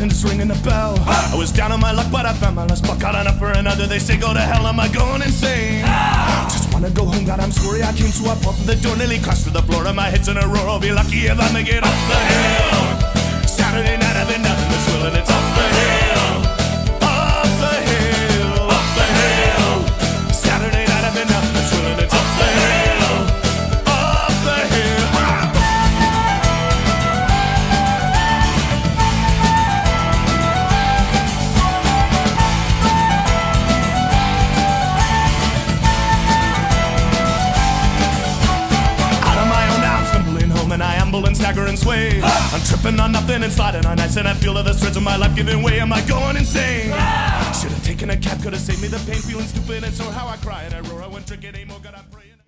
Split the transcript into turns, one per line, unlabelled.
bartender's ringing the bell. I was down on my luck, but I found my last buck. Got enough for another. They say go to hell. Am I going insane? Just wanna go home, God, I'm sorry I came, so I pop the door, nearly crashed to the floor. And my head's in a roar. I'll be lucky if I make it up the hill. Saturday night, stagger and sway. Ah. I'm tripping on nothing and sliding on ice, and I feel the threads of my life giving way. Am I going insane? Ah. Should have taken a cab, could have saved me the pain, feeling stupid and sore. How I cry and I roar. I went drinking anymore, God, I pray.